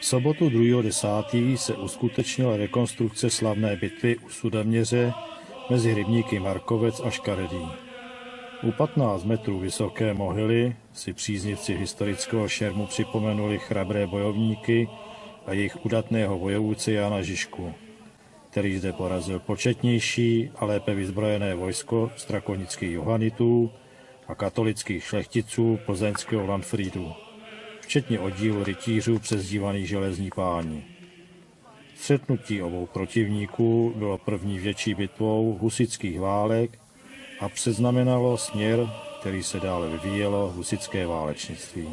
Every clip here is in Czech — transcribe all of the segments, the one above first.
V sobotu 2.10. se uskutečnila rekonstrukce slavné bitvy u Sudaměře mezi rybníky Markovec a Škaredý. U 15 metrů vysoké mohyly si příznivci historického šermu připomenuli chrabré bojovníky a jejich udatného vojovůce Jana Žižku, který zde porazil početnější a lépe vyzbrojené vojsko strakonických johanitů a katolických šlechticů plzeňského Lanfriedu včetně oddílu rytířů přezdívaných železní páni. Střetnutí obou protivníků bylo první větší bitvou husických válek a předznamenalo směr, který se dále vyvíjelo husické válečnictví.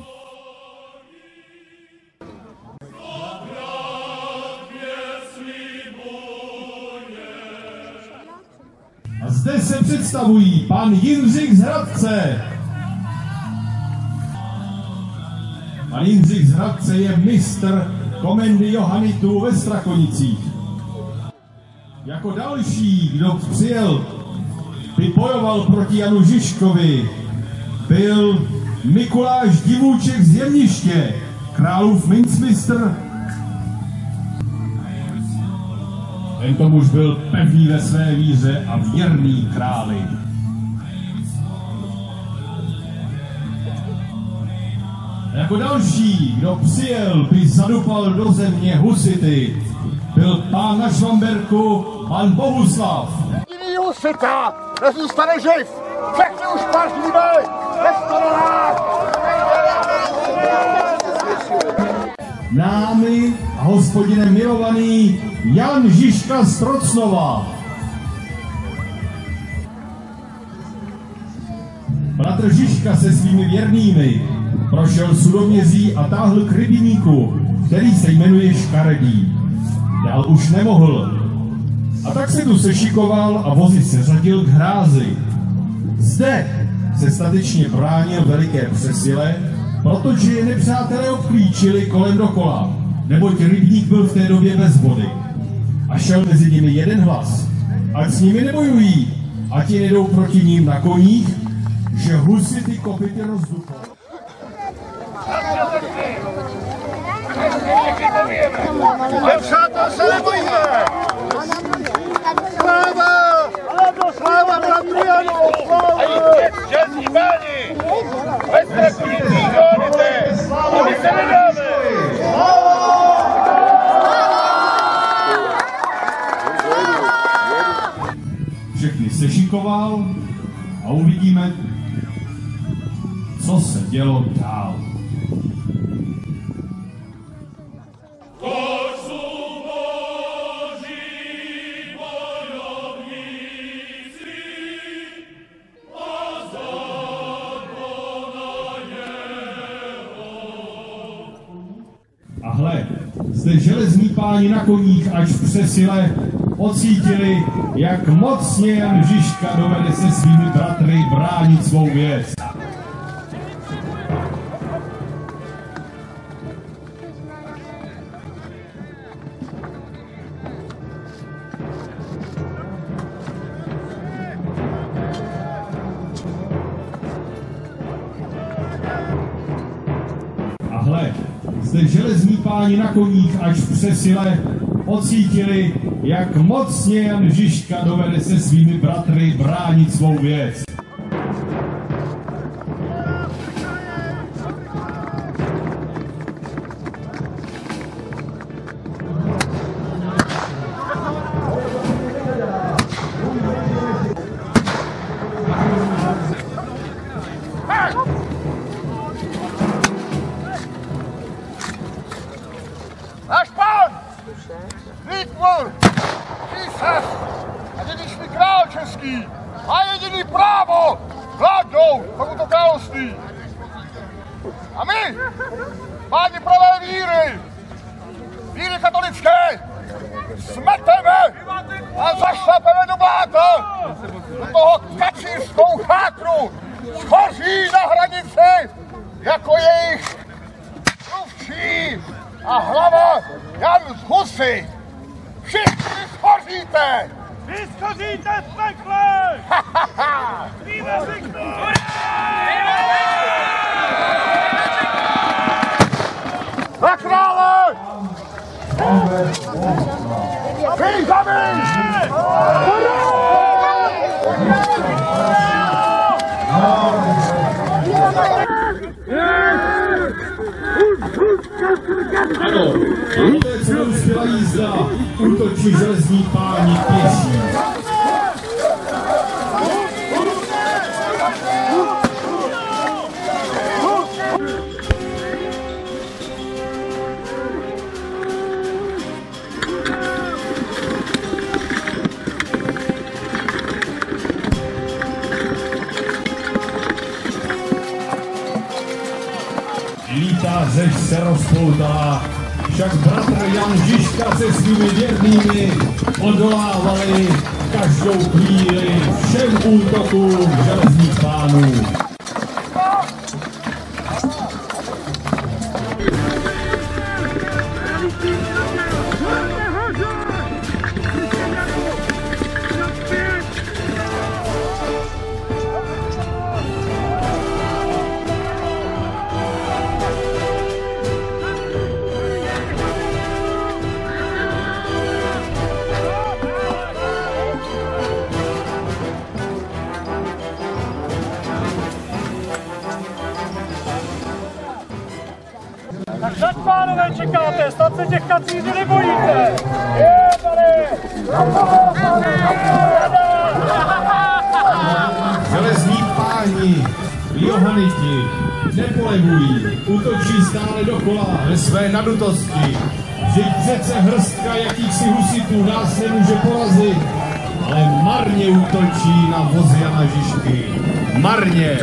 A zde se představují pan Jindřich z Hradce, a Jindřich z Hradce je mistr komendy Johanitů ve Strakonicích. Jako další, kdo přijel, by bojoval proti Janu Žižkovi, byl Mikuláš Divůček z Jemniště, králův mincmistr. Tento muž byl pevný ve své víře a věrný králi. Jako další, kdo přijel, by zadupal do země husity, byl pán na Švamberku, pan Bohuslav. Jediný husita nezůstane živ. Všechny už paříme. Námi a hospodinem milovaný Jan Žižka z Trocnova. Bratr Žižka se svými věrnými prošel sudomězí a táhl k rybníku, který se jmenuje Škaredý. Dál už nemohl. A tak se tu sešikoval a vozy se řadil k hrázi. Zde se statečně bránil veliké přesile, protože je nepřátelé obklíčili kolem dokola, neboť rybník byl v té době bez vody. A šel mezi nimi jeden hlas, ať s nimi nebojují, a ti nedou proti ním na koních, že husy ty kopity rozdupou. Nepřátel se nebojíme. Sláva! Sláva bratru Janu! Sláva! Čestní páni! Bez strašnící dohodnete! A my se nedáme! Všechny sešikoval a uvidíme, co se dělo dál. Zde železní páni na koních až v přesile ocítili, jak mocně Jan Žižka dovede se svými bratry bránit svou věc. Páni na koních až v přesile ocítili, jak mocně Jan Žižka dovede se svými bratry bránit svou věc. Smeteme a zašlapeme do bláta, do toho kacířskou chátru, schoří na hranici, jako jejich mluvčí a hlava Jan z Husy. Všichni schoříte! Vy schoříte v pekle! Víme Viktor! Na krále! Fils Ano, ludzie rozgrali za utoczyzny pani pieśni. Zeď se rozpoutá, však bratr Jan Žižka se svými věrnými odolávali každou chvíli všem útokům železných pánů. Čekáte, snad se těch kacířů nebojíte. Je, tady! Železní páni, Johaniti, nepolevují, útočí stále dokola ve své nadutosti. Vždyť přece hrstka jakýchsi husitů nás nemůže porazit, ale marně útočí na voz Jana Žižky. Marně!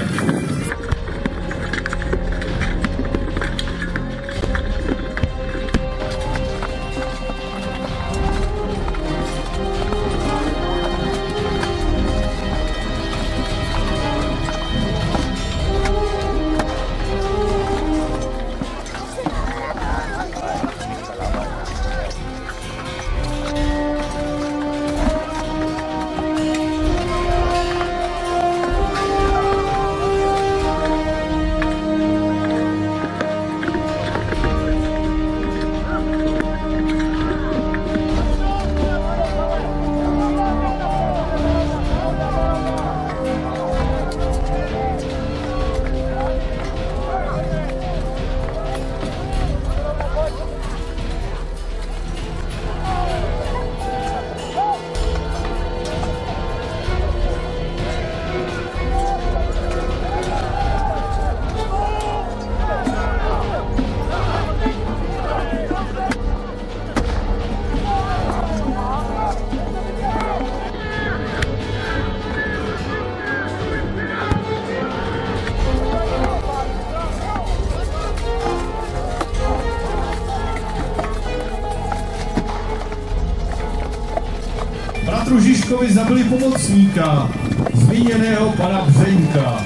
Žižkovi zabili pomocníka, zmíněného pana Břenka.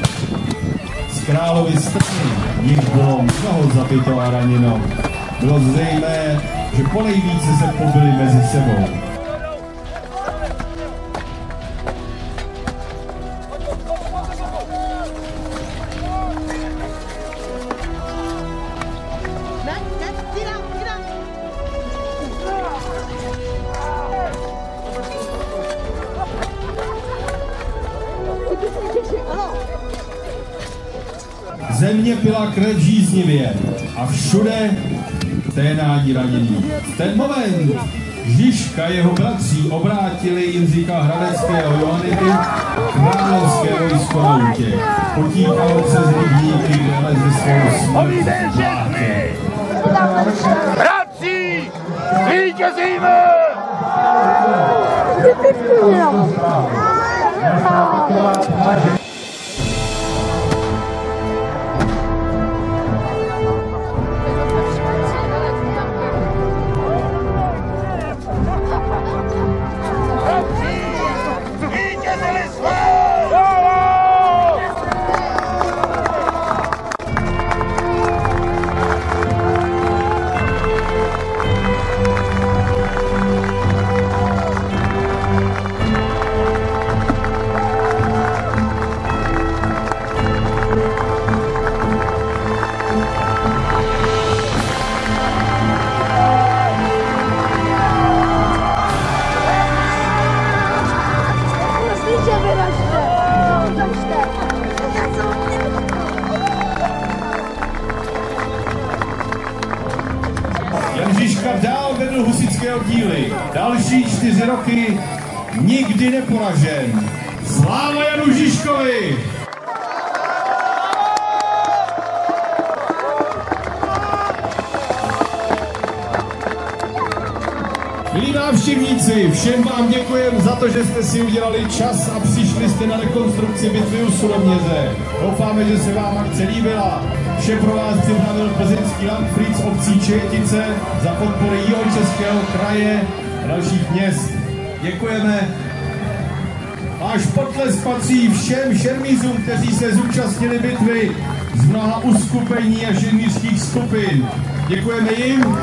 Z královy strany jich bylo mnoho zabito a raněno. Bylo zřejmé, že ponejvíce se pobili mezi sebou. Země pila krev žíznivě a všude ténání ranění. V ten moment Žižka jeho bratří obrátili Jindřicha Hradeckého Johanity královské vojsko na útěk. Potíkalo přes rybníky, kde lezli svou smrt vláky. Bratři, vítězíme! Vedl husické oddíly. Další čtyři roky nikdy neporažen. Sláva Janu Žižkovi! Milí návštěvníci, všem vám děkujeme za to, že jste si udělali čas a přišli jste na rekonstrukci bitvy u Surovněze. Doufáme, že se vám akce líbila. Vše pro vás připravil plzeňský Landfried obcí Čejtice za podpory Jihočeského kraje a dalších měst. Děkujeme. Váš potles patří všem šermízům, kteří se zúčastnili bitvy z mnoha uskupení a šermířských skupin. Děkujeme jim.